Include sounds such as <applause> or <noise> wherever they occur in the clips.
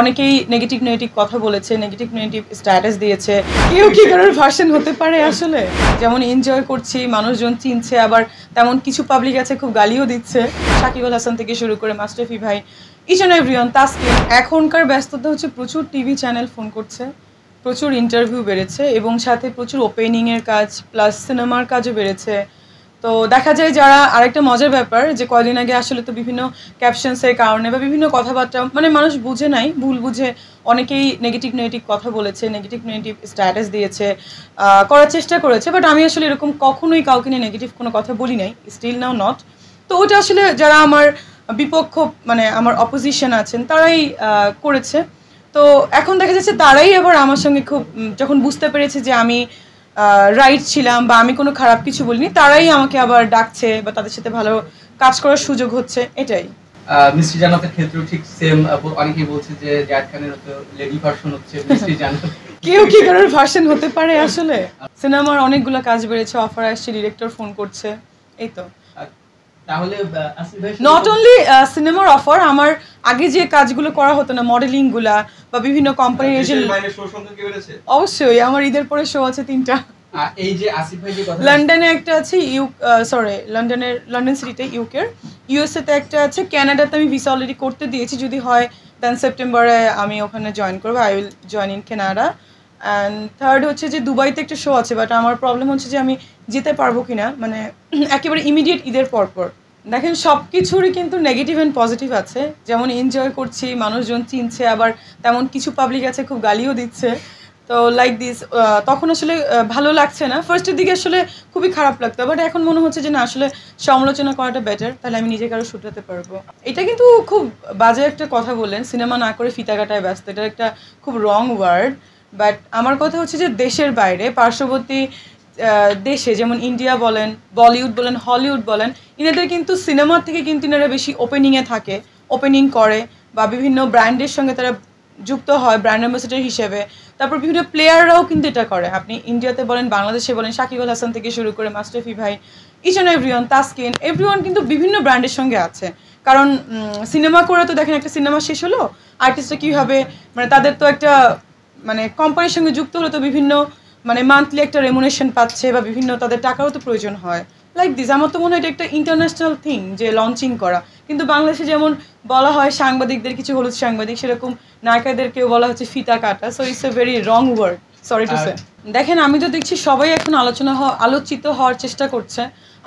অনেকেই negative negative কথা বলেছে নেগেটিভ নেগেটিভ স্ট্যাটাস দিয়েছে। কেউ কি কারোর ভার্সন হতে পারে আসলে? যেমন এনজয় করছি, মানুষজন চিনছে, আবার তেমন কিছু পাবলিক আছে খুব গালিও দিচ্ছে। সাকিব হাসান থেকে শুরু করে মাস্টারফি ভাই ইচ অ্যান্ড এভরিওয়ান তাসকিন, এখনকার ব্যস্ততা হচ্ছে প্রচুর টিভি চ্যানেল ফোন করছে, প্রচুর ইন্টারভিউ বেড়েছে এবং সাথে প্রচুর ওপেনিংয়ের কাজ প্লাস সিনেমার কাজও বেড়েছে। তো দেখা যায় যারা আরেকটা মজার ব্যাপার যে কয়দিন আগে আসলে তো বিভিন্ন ক্যাপশনসের কারণে বা বিভিন্ন কথাবার্তা মানে মানুষ বুঝে নাই, ভুল বুঝে অনেকেই নেগেটিভ নেগেটিভ কথা বলেছে নেগেটিভ নেগেটিভ স্ট্যাটাস দিয়েছে করার চেষ্টা করেছে বাট আমি আসলে এরকম কখনোই কাউকে নিয়ে নেগেটিভ কোনো কথা বলি নাই স্টিল নাও নট তো ওটা আসলে যারা আমার বিপক্ষ মানে আমার অপোজিশন আছেন, তারাই করেছে। তো এখন দেখা যাচ্ছে তারাই আবার আমার সঙ্গে খুব যখন বুঝতে পেরেছে যে আমি রাইট ছিলাম বা আমি কোনো খারাপ কিছু বলিনি তারাই আমাকে আবার ডাকছে বা তাদের সাথে ভালো কাজ করার সুযোগ হচ্ছে এটাই। মিষ্টি জান্নাতের ক্ষেত্রেও ঠিক সেম অনেকেই বলছে যে জায়দ খানের হয়তো লেডি ভার্সন হচ্ছে মিষ্টি <laughs> জান্নাত। কেউ কি কারোর ভার্সন হতে পারে আসলে? <laughs> সিনেমার অনেকগুলো কাজ বেড়েছে অফার আসছে ডিরেক্টর ফোন করছে এই তো আহ, তাহলে আহ, আসিফ ভাই নট অনলি সিনেমার অফার আমার আগে যে কাজগুলো করা হতো না মডেলিংগুলা বা বিভিন্ন কোম্পানির যে দেশের বাইরে শো সংখ্যা কি বেড়েছে? অবশ্যই আমার ঈদের পরে শো আছে তিনটা। এই যে আসিফ ভাই যে কথা লন্ডনে একটা আছে ইউ সরি লন্ডনের লন্ডন সিটিতে ইউকের ইউএসএ তে একটা আছে ক্যানাডাতে আমি ভিসা অলরেডি করতে দিয়েছি যদি হয় দেন সেপ্টেম্বরে আমি ওখানে জয়েন করব I will join in Canada and third হচ্ছে যে দুবাইতে একটা শো আছে বাট আমার প্রবলেম হচ্ছে যে আমি যেতে পারব কি না মানে একেবারে ইমিডিয়েট ঈদের পর পর দেখেন সব কিছুরই কিন্তু নেগেটিভ অ্যান্ড পজিটিভ আছে। যেমন এনজয় করছি, মানুষজন চিনছে, আবার তেমন কিছু পাবলিক আছে, খুব গালিও দিচ্ছে। তো লাইক দিস তখন আসলে ভালো লাগছে না। ফার্স্টের দিকে আসলে খুবই খারাপ লাগতো বাট এখন মনে হচ্ছে যে না, আসলে সমালোচনা করাটা বেটার তাহলে আমি নিজেকে আরও শুটাতে পারব। এটা কিন্তু খুব বাজে একটা কথা বললেন, সিনেমা না করে ফিতা কাটায় ব্যস্ত এটা একটা খুব রং ওয়ার্ড বাট আমার কথা হচ্ছে যে দেশের বাইরে, পার্শ্ববর্তী দেশে, যেমন ইন্ডিয়া বলেন বলিউড বলেন হলিউড বলেন ইনাদের কিন্তু সিনেমার থেকে কিন্তু ইনারা বেশি ওপেনিংয়ে থাকে ওপেনিং করে বা বিভিন্ন ব্র্যান্ডের সঙ্গে তারা যুক্ত হয় ব্র্যান্ড অ্যাম্বাসেডার হিসেবে। তারপর বিভিন্ন প্লেয়াররাও কিন্তু এটা করে। আপনি ইন্ডিয়াতে বলেন বাংলাদেশে বলেন সাকিব আল হাসান থেকে শুরু করে মাস্টারফি ভাই each and everyone Taskin everyone কিন্তু বিভিন্ন ব্র্যান্ডের সঙ্গে আছে। কারণ সিনেমা করে তো দেখেন একটা সিনেমা শেষ হলো আর্টিস্টরা কীভাবে মানে তাদের তো একটা মানে কোম্পানির সঙ্গে যুক্ত হলে তো বিভিন্ন মানে মান্থলি একটা রেমুনেশন পাচ্ছে বা বিভিন্ন তাদের টাকারও তো প্রয়োজন হয়। লাইক দিস আমার তো মনে হয় এটা একটা ইন্টারন্যাশনাল থিং যে লঞ্চিং করা। কিন্তু বাংলাদেশে যেমন বলা হয় সাংবাদিকদের কিছু হলুদ সাংবাদিক সেরকম নায়িকাদেরকেও বলা হচ্ছে ফিতা কাটা। So it's a very wrong word sorry to say দেখেন আমি তো দেখছি সবাই এখন আলোচনা হওয়া আলোচিত হওয়ার চেষ্টা করছে।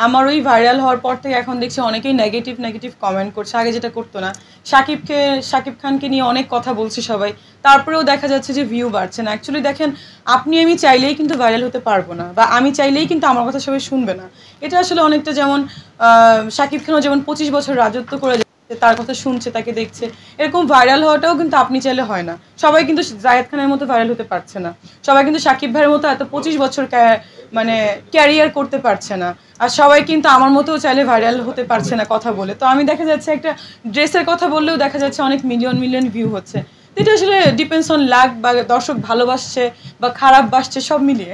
আমার ওই ভাইরাল হওয়ার পর থেকে এখন দেখছি অনেকেই নেগেটিভ নেগেটিভ কমেন্ট করছে। আগে যেটা করতো না। সাকিবকে, সাকিব খানকে নিয়ে অনেক কথা বলছে সবাই। তারপরেও দেখা যাচ্ছে যে ভিউ বাড়ছে না। অ্যাকচুয়ালি দেখেন, আপনি আমি চাইলেই কিন্তু ভাইরাল হতে পারব না বা আমি চাইলেই কিন্তু আমার কথা সবাই শুনবে না। এটা আসলে অনেকটা যেমন সাকিব খানও যেমন পঁচিশ বছর রাজত্ব করে তার কথা শুনছে, তাকে দেখছে। এরকম ভাইরাল হওয়াটাও কিন্তু আপনি চাইলে হয় না। সবাই কিন্তু জায়েদ খানের মতো ভাইরাল হতে পারছে না। সবাই কিন্তু সাকিব ভাইয়ের মতো এত পঁচিশ বছর মানে ক্যারিয়ার করতে পারছে না। আর সবাই কিন্তু আমার মতো চাইলে ভাইরাল হতে পারছে না কথা বলে। তো আমি দেখা যাচ্ছে একটা ড্রেসের কথা বললেও দেখা যাচ্ছে অনেক মিলিয়ন মিলিয়ন ভিউ হচ্ছে। এটা আসলে ডিপেন্ডস অন লাক বা দর্শক ভালোবাসছে বা খারাপ বাসছে, সব মিলিয়ে।